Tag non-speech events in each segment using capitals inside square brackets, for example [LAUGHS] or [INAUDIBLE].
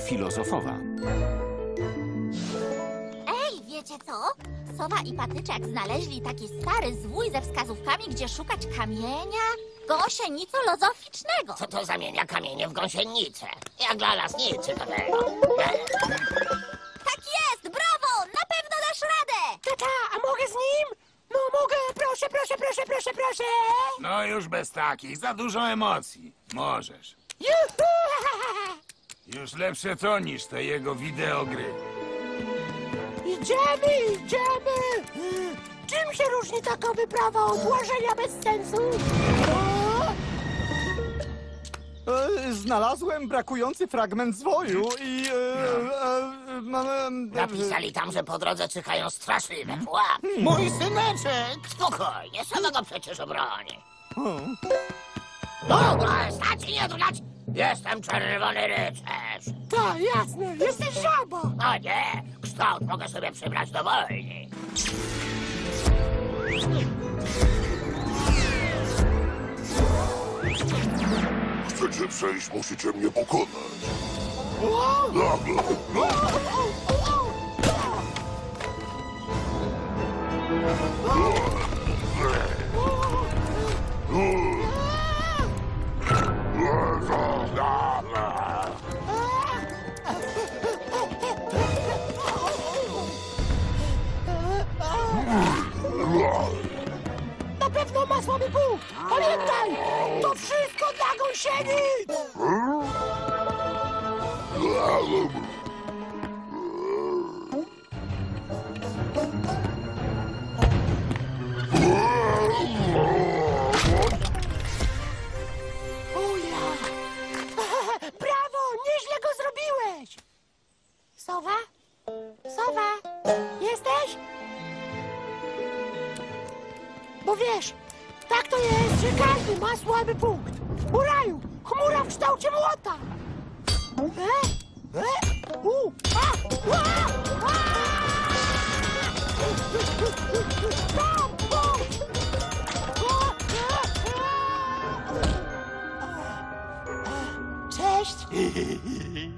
Filozofowa. Ej, wiecie co? Sowa i patyczak znaleźli taki stary zwój ze wskazówkami, gdzie szukać kamienia gąsienico-lozoficznego. Co to zamienia kamienie w gąsienicę? Jak dla nas nic ciekawego. Tak jest, brawo! Na pewno dasz radę! Tata, a mogę z nim? No mogę, proszę, proszę, proszę, proszę, proszę. No już bez takich, za dużo emocji. Możesz. Juhu! Już lepsze to niż te jego wideogry. Idziemy, idziemy. Czym się różni taka wyprawa od łażenia bez sensu? O, E, Znalazłem brakujący fragment zwoju i... E, e, mam, e, Napisali tam, że po drodze czyhają straszliwe pułapki. Mój syneczek! Spokojnie, sama go przecież obroni. O, Dobra, stać i nie drgać! Jestem czerwony rycerz. tak, jasne, jesteś żaba. O nie, kształt mogę sobie przybrać dowolnie. Chcecie przejść, musicie mnie pokonać. Ma słaby punkt. Pamiętaj, to wszystko dla gąsienic. [LAUGHS] Nieźle go zrobiłeś! Sowa? Sowa? Jesteś? Bo wiesz, tak to jest, że każdy ma słaby punkt. U raju, chmura w kształcie młota. E? E? U! A! A! Tam, punkt! A! A! A! Cześć!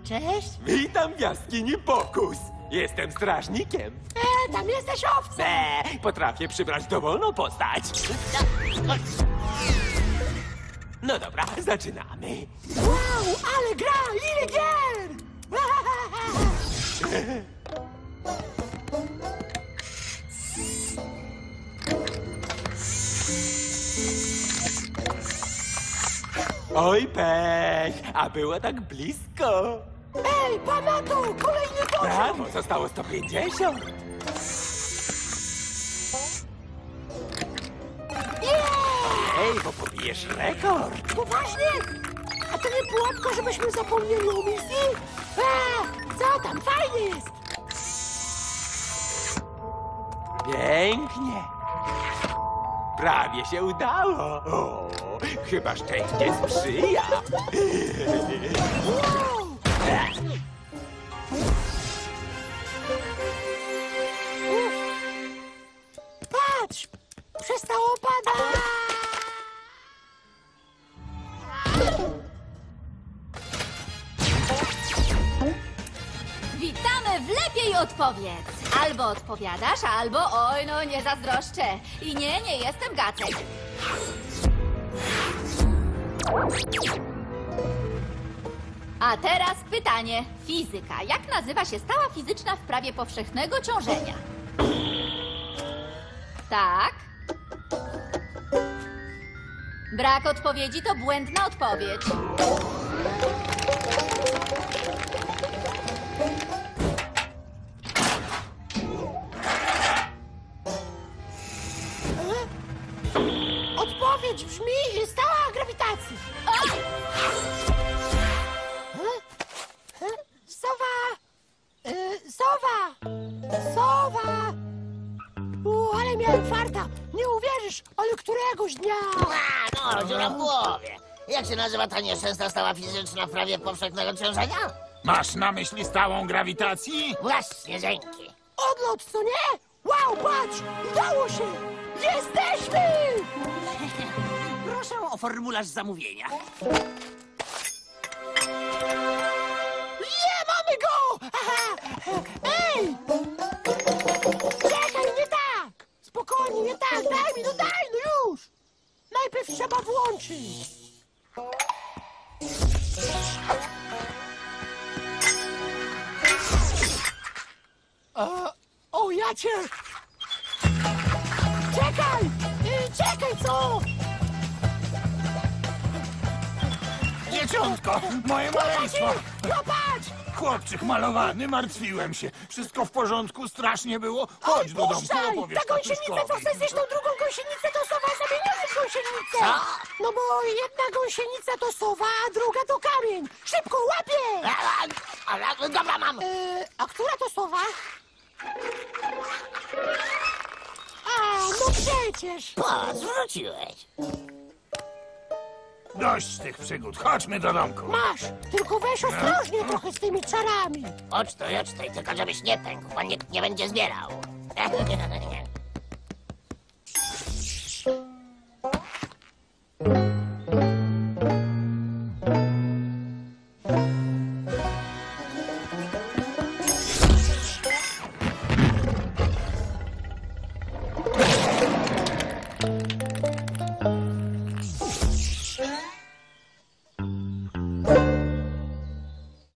[LAUGHS] Cześć! Witam w jaskini Pokus. Jestem strażnikiem. E, tam jesteś owcą! Be, potrafię przybrać dowolną postać. No dobra, zaczynamy. Wow, ale gra! Ile gier! Oj, pech, a było tak blisko. Ej, panato, kolejny poziom! Brawo, zostało 150. Ej, bo pobijesz rekord. Poważnie? A to nie pułapka, żebyśmy zapomnieli o misji? A, co tam, fajnie jest! Pięknie. Prawie się udało. O, chyba szczęście sprzyja. Witamy w Lepiej Odpowiedz. Albo odpowiadasz, albo oj, no nie zazdroszczę. I nie, nie jestem Gacek. A teraz pytanie. Fizyka. Jak nazywa się stała fizyczna w prawie powszechnego ciążenia? Tak. Brak odpowiedzi to błędna odpowiedź. Odpowiedź brzmi któregoś dnia... A, no, dziura w głowie. Jak się nazywa ta nieszczęsna stała fizyczna w prawie powszechnego ciążenia? Masz na myśli stałą grawitacji? Właśnie, dzięki. Odlot, co nie? Wow, patrz! Udało się! Jesteśmy! [LAUGHS] Proszę o formularz zamówienia. Nie włączyć. E, o, ja cię... Czekaj! E, Czekaj, co? Dzieciątko, moje maleństwo. Zobacz! Chłopczyk malowany, martwiłem się. Wszystko w porządku, strasznie było. Chodź do domku, Puszczaj! opowiesz Ta gąsienica, co chce zjeść tą drugą gąsienicę, to osoba zamieniona! Gąsienicę! Co? No bo jedna gąsienica to sowa, a druga to kamień! Szybko, łapie! A, a, a, dobra, mam. E, a która to sowa? A, no przecież! Po, zwróciłeś. Dość tych przygód, chodźmy do domku. Masz! Tylko weź ostrożnie trochę z tymi czarami! Ocztuj, ocztuj, tylko żebyś nie pękł, bo nikt nie będzie zbierał. [LAUGHS]